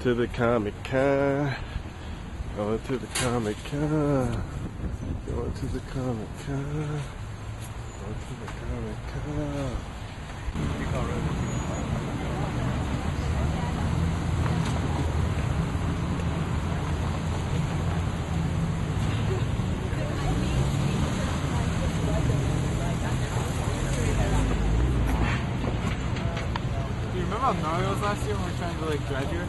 to the Comic Con. Going to the Comic Con. Going to the Comic Con. Going to the Comic Con. Do you remember how gnarly it was last year when we were trying to like drive here?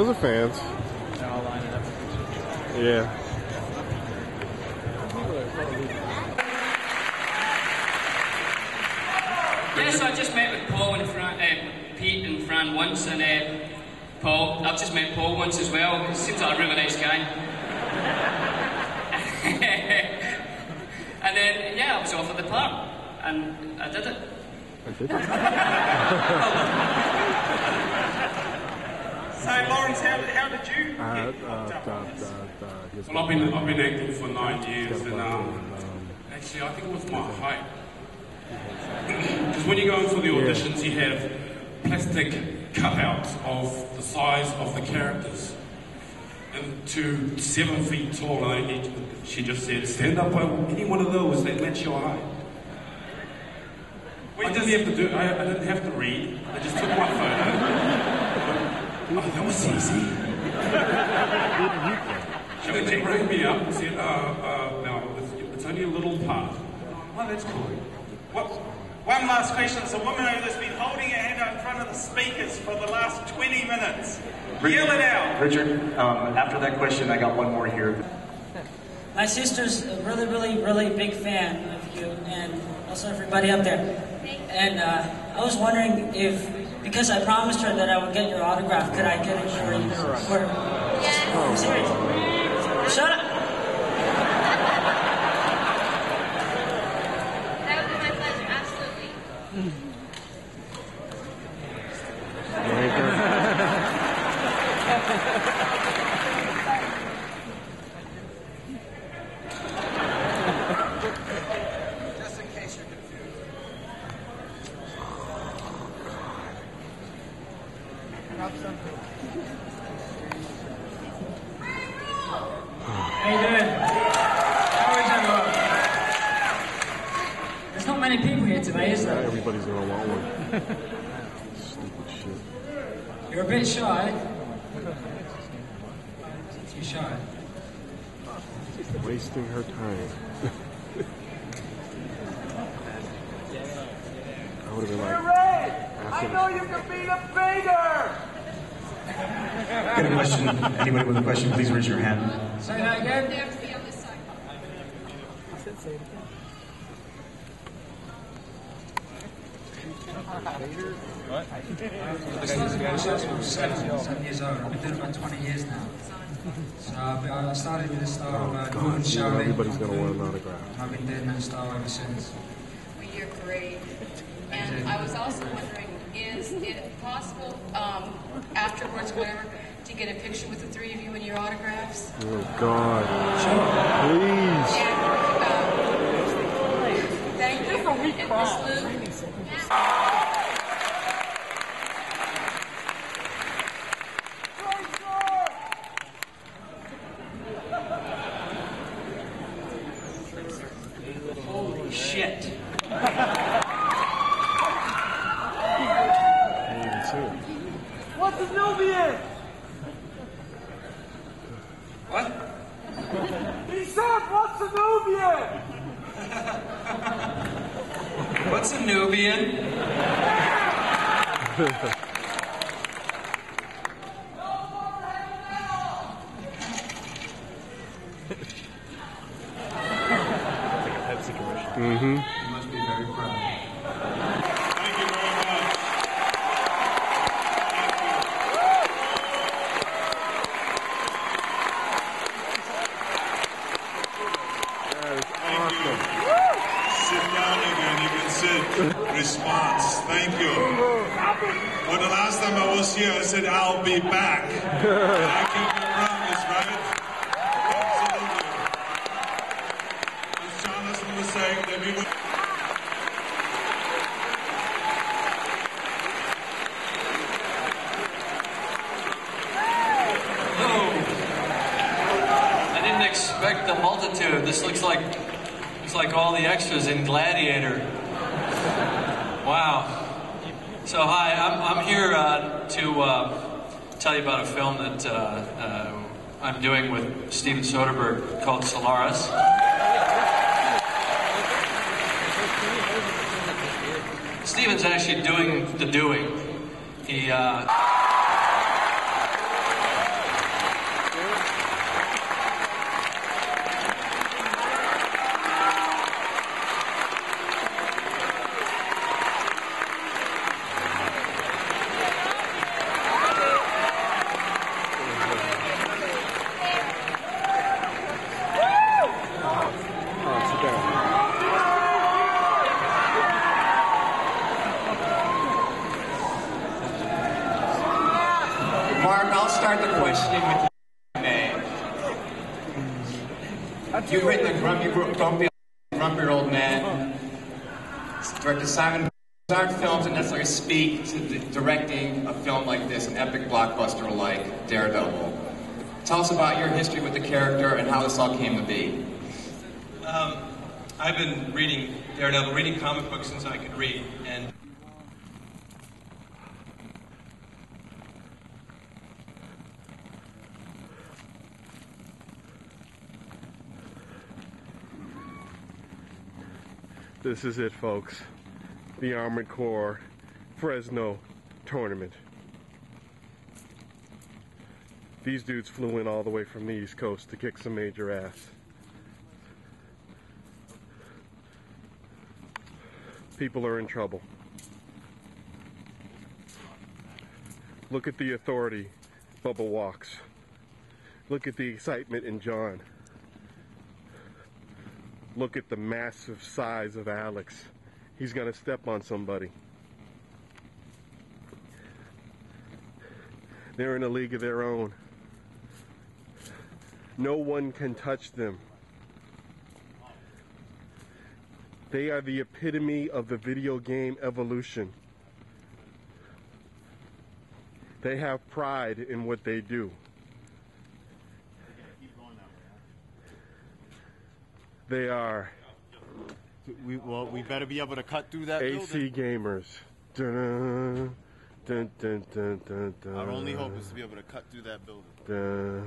Those are fans. They're all lining up. Yeah. Yeah, so I just met with Paul and Fran, uh, Pete and Fran once, and uh, Paul. I've just met Paul once as well. He seems like a really nice guy. and then, yeah, I was offered the part, and I did it. I did it. So, Lawrence, how, how did you Uh, get uh, hooked up uh, on uh, uh, Well, I've been I've been acting for nine years, got and um, um, actually, I think it was my height. Because when you go in for the auditions, you have plastic cutouts of the size of the characters, and to seven feet tall. And I, she just said, "Stand up by any one of those that match your height." I didn't have to do. I, I didn't have to read. I just took my photo. Oh, that was easy. And then take rang me up and said, uh, uh, no, it's, it's only a little part. Oh, that's cool. What, one last question. It's a woman over there's been holding her hand out in front of the speakers for the last 20 minutes. Yell it out. Richard, um, after that question, I got one more here. My sister's a really, really, really big fan of you, and also everybody up there. And uh, I was wondering if, because I promised her that I would get your autograph, could I get it for you? Or, I'm serious. Shut up. That would be my pleasure, absolutely. How you doing? How is everyone? There's not many people here today, is there? Everybody's gonna want one. Stupid shit. You're a bit shy. Too shy. Wasting her time. I would have been like, I know you can beat a Vader. Got a question? Anybody with a question, please raise your hand. Say that again. They have to be on this side. I started martial arts when I was seven, seven years old. I've been doing it about 20 years now. So I've been- I started with the style of uh, God, Kung you know Shaolin. everybody's gonna want an autograph. I've been doing that style ever since. Well, You're great. And I was also wondering, is it possible, um, afterwards, whatever, to get a picture with the three of you and your autographs? Oh God. Please. And, uh, thank you. And Miss Lou? Holy shit. Can't even see it. What's a Nubian? What? He said, what's a Nubian? What's a Nubian? You must be very proud. last time I was here, I said I'll be back. and I kept my promise, right? Absolutely. As Jonathan was saying, that we would. I didn't expect the multitude. This looks like looks like all the extras in Gladiator. Wow. So hi, I'm, I'm here uh, to uh, tell you about a film that uh, uh, I'm doing with Steven Soderbergh called Solaris. Steven's actually doing the doing. He. Uh, Mark, I'll start the questioning with you, May. You've written the Grumpy, Grumpy, Grumpy Old Man. Director Simon aren't films that necessarily speak to the, directing a film like this, an epic blockbuster like Daredevil. Tell us about your history with the character and how this all came to be. Um, I've been reading Daredevil, reading comic books since I could read, and This is it, folks. The Armored Core Fresno tournament. These dudes flew in all the way from the East Coast to kick some major ass. People are in trouble. Look at the authority Bubba walks. Look at the excitement in John. Look at the massive size of Alex. He's going to step on somebody. They're in a league of their own. No one can touch them. They are the epitome of the video game evolution. They have pride in what they do. They are We well, we better be able to cut through that. AC building. gamers. Dun, dun, dun. Our only hope is to be able to cut through that building.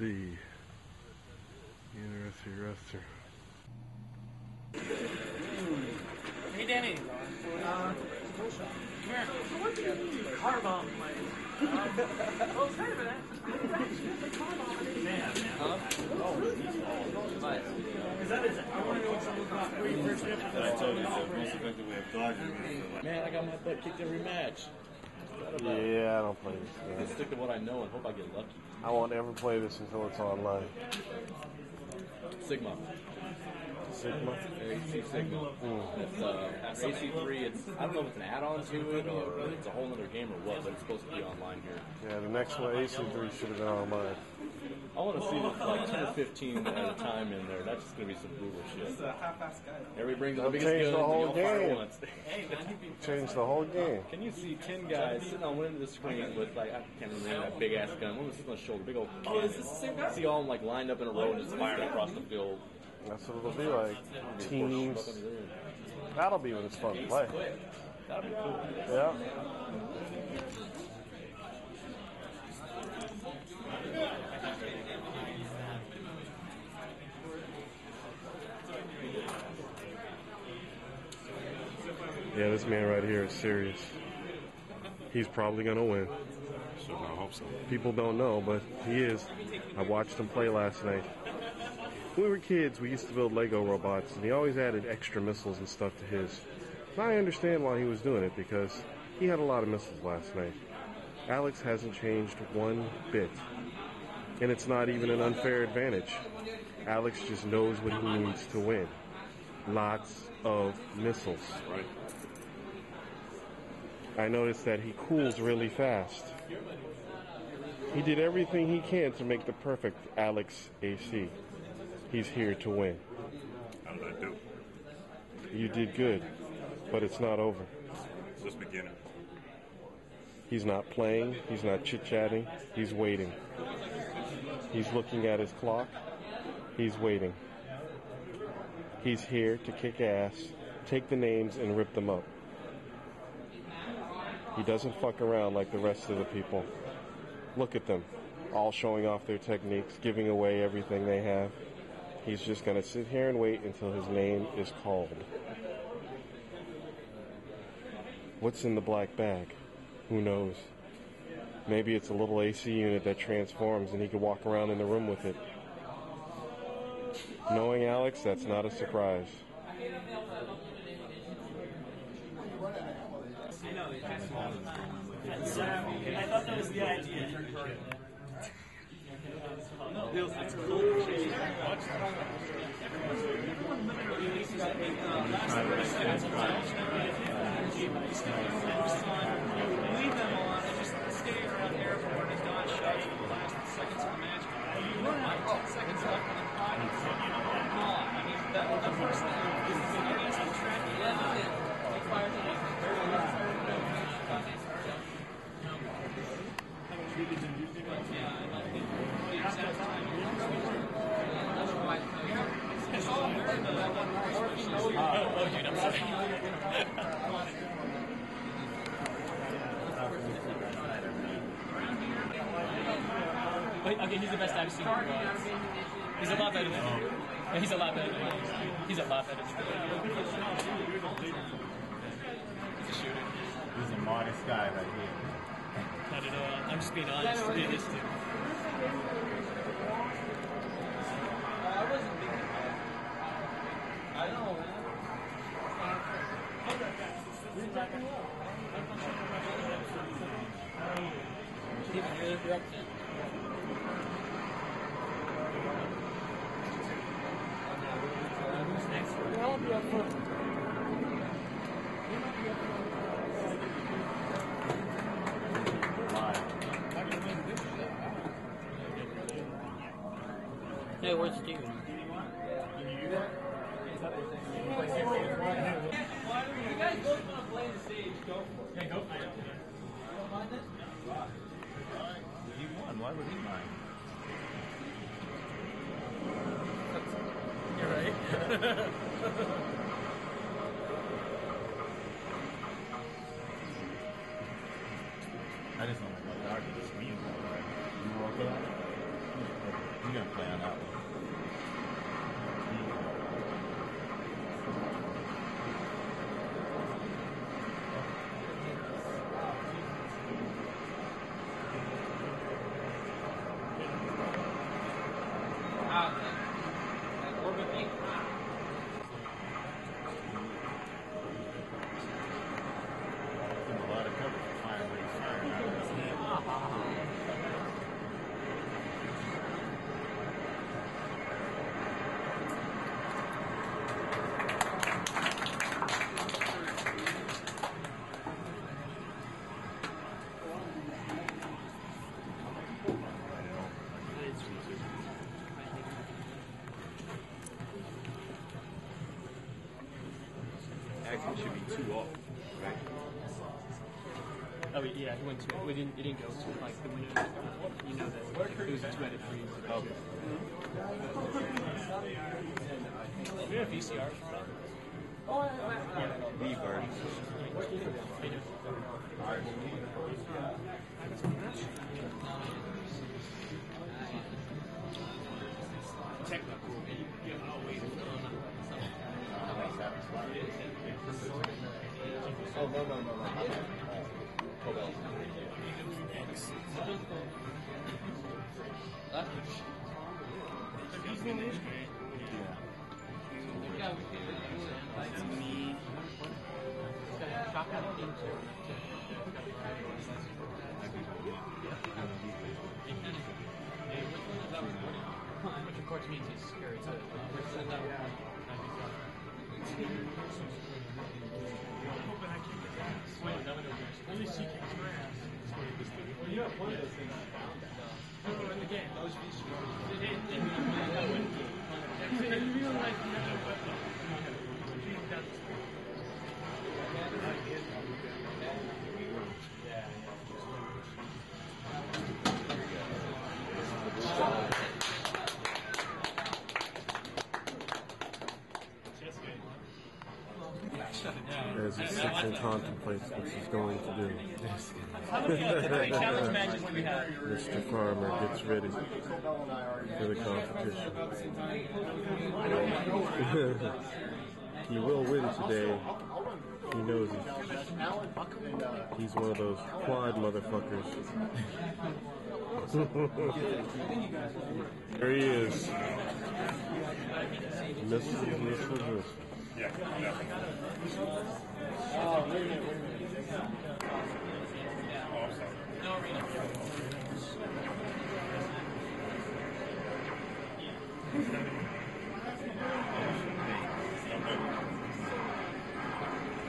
see. University roster. Hey, Danny. Uh, come here. Car bomb. Oh, sorry for that. Man, huh? Is that it? I want to know what something about where you first hit. I told you it's the most effective way of dodging it. Man, I got my butt kicked every match. Yeah, I don't play this I stick to what I know and hope I get lucky. I won't ever play this until it's online. Sigma. Sigma? AC Sigma. It's uh, AC3. It's I don't know if it's an add-on to it or it's a whole other game or what, but it's supposed to be online here. Yeah, the next one, AC3, should have been online. I want to see like 10 or 15 at a time in there. That's just gonna be some brutal shit. Everybody brings the They'll biggest change guns. the and whole y'all fire game. once. Change the whole game. Can you see 10 guys sitting on one end of the screen with like I can't remember that big ass gun. One was sitting on the shoulder, big old. Oh, is this the same guy? See all them like lined up in a row and just firing across the field. That's what it'll be like. Teams. That'll be when it's fun to play. That'd be cool. Yeah. Yeah, this man right here is serious. He's probably going to win. So I hope so. People don't know, but he is. I watched him play last night. When we were kids, we used to build Lego robots, and he always added extra missiles and stuff to his. And I understand why he was doing it because he had a lot of missiles last night. Alex hasn't changed one bit. And it's not even an unfair advantage. Alex just knows what he needs to win. Lots of missiles. Right. I noticed that he cools really fast. He did everything he can to make the perfect Alex AC. He's here to win. How did I do? You did good, but it's not over. It's just beginning. He's not playing, he's not chit chatting, he's waiting. He's looking at his clock, he's waiting. He's here to kick ass, take the names, and rip them up. He doesn't fuck around like the rest of the people. Look at them, all showing off their techniques, giving away everything they have. He's just gonna sit here and wait until his name is called. What's in the black bag? Who knows? Maybe it's a little AC unit that transforms and he could walk around in the room with it. Knowing Alex, that's not a surprise. Um, I thought that was the idea. It's Leave them on and just stay around the airport and dodge shots for the last seconds of the match. You run out 10 seconds left on the clock. Come on. I mean, that, the first thing is against the track. Yeah, they fired the very last It's all very Oh, dude, I'm sorry. Wait, okay, he's I've seen. him go. He's a lot better than you. Yeah, he's a lot better than you. He's a lot better than you. He's a shooter. He's a modest guy right here. Not at all. I'm just being honest, realistic. I know, man. You're, you're up Who's next? I'll be up for Hey, where's Steven? You guys both want to play the stage, go for it. Yeah, go for it. Don't mind this? He won. Why would he mind? You're right. Ha ha ha. Actually, should be two off, right? Oh yeah, he went two. We didn't. It didn't go to like the winner. You know that it was a two out of three. Okay. Oh. We have VCR. The version. Technical. Oh, no, no, no, no. Which of course means he's scared Yeah invite me. Shotgun team Which of course means he's scary too. At least he kicks your ass. Well, you have one of those things. Oh, in the game, those features. Weapon. Have. Mr. Farmer gets ready for the competition. he will win today. He knows it. He's one of those quad motherfuckers. there he is. Mrs. Mrs. Yeah. Oh, wait a minute, wait a minute. Oh, I'm sorry. No arena.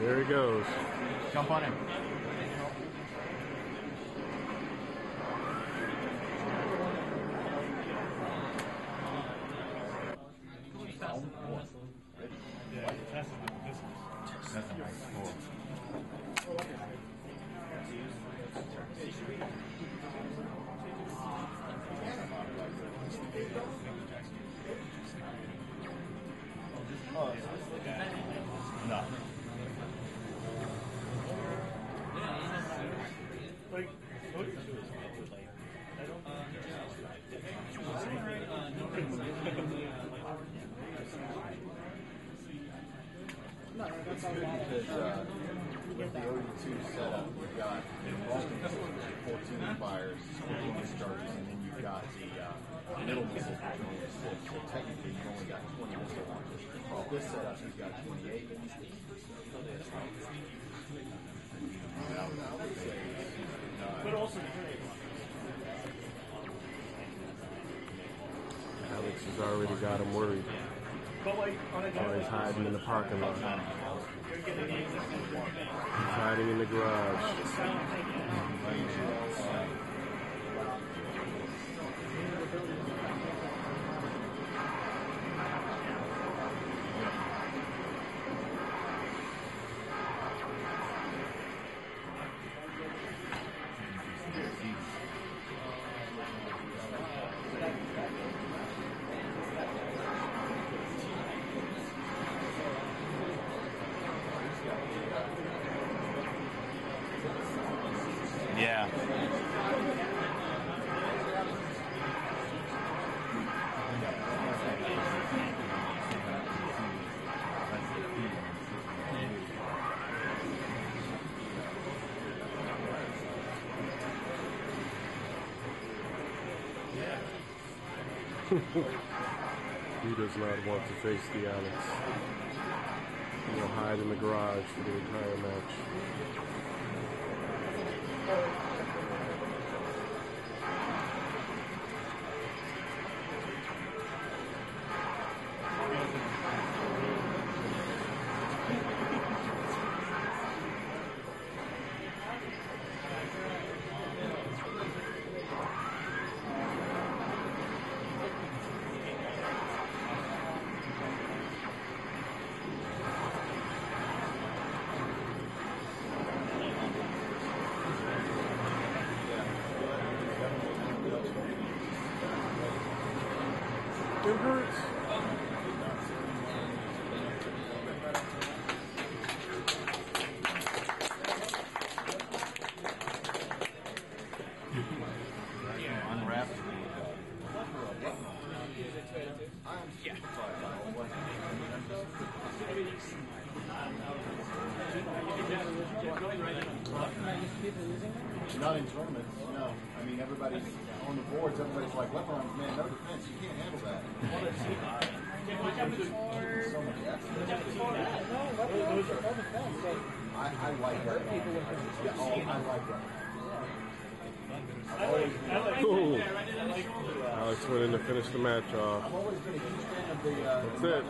There he goes. Jump on him. No. It's good because uh, with the OD2 setup, you've got Vulcan 14 fires, 15 discharges, and then you've got the middle missiles, which are only six. So technically, you've only got 20 missile launches. With this setup, you've got 28. But also, Alex has already got him worried. but like on a he's hiding in the parking lot. you're getting the existing one. He's hiding in the garage. He does not want to face the Alex. He will hide in the garage for the entire match. I, I like that. Yeah, oh, I like that. Cool. Alex went in to finish the match off. Uh, That's it.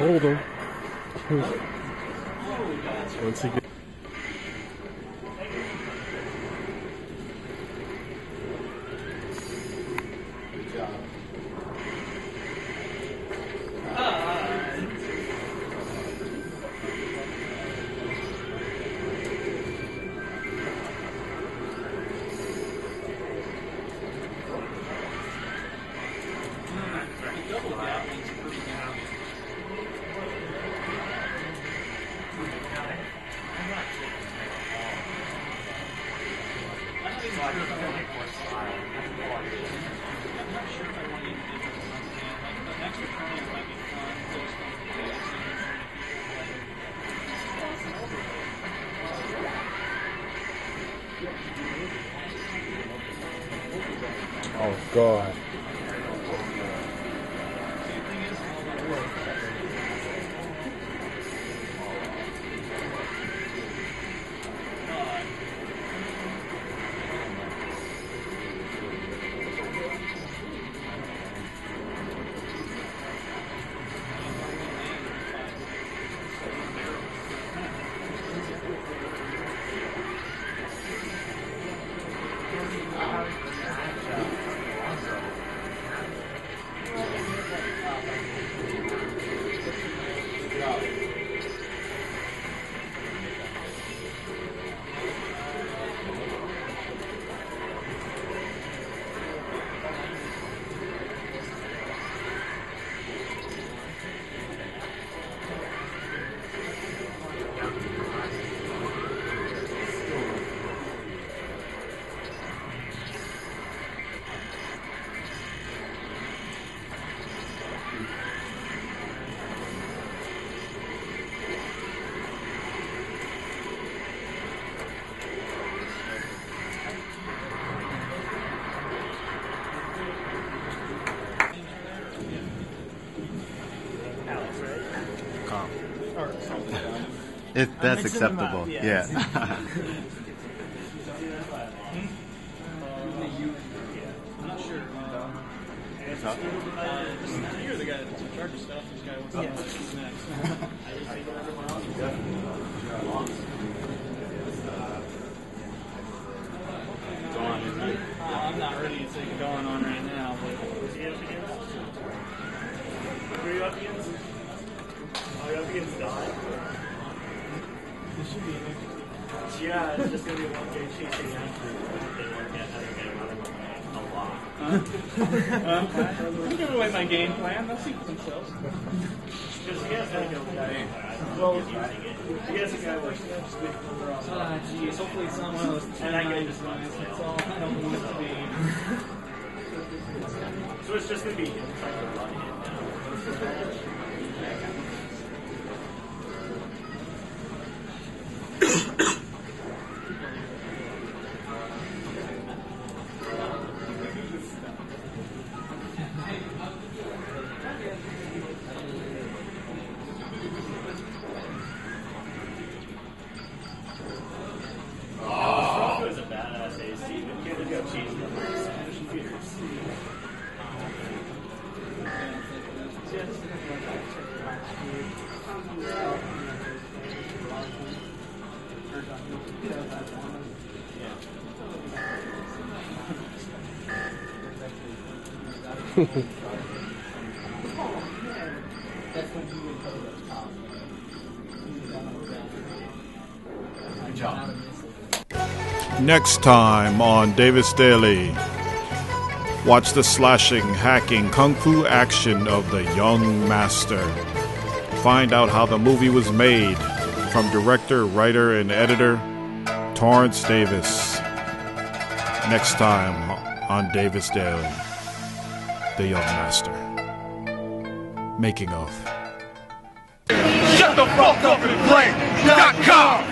Hold him. once he gets God. What's up? uh, just- you're the guy that's in charge of stuff. This guy wants Yeah. to who's next. I'm giving away my game plan. They'll see for themselves. Because he has like a guy, well. He has a guy on Ah. Hopefully it's not one of those And I just lines. That's all I don't want it to be. So it's just gonna be him trying to run it. Good job. Next time on Davis Daily, watch the slashing, hacking, kung fu action of the young master. Find out how the movie was made from director, writer, and editor Torrance Davis. Next time on Davis Daily, the young master. Making of. Shut the fuck up and play.com.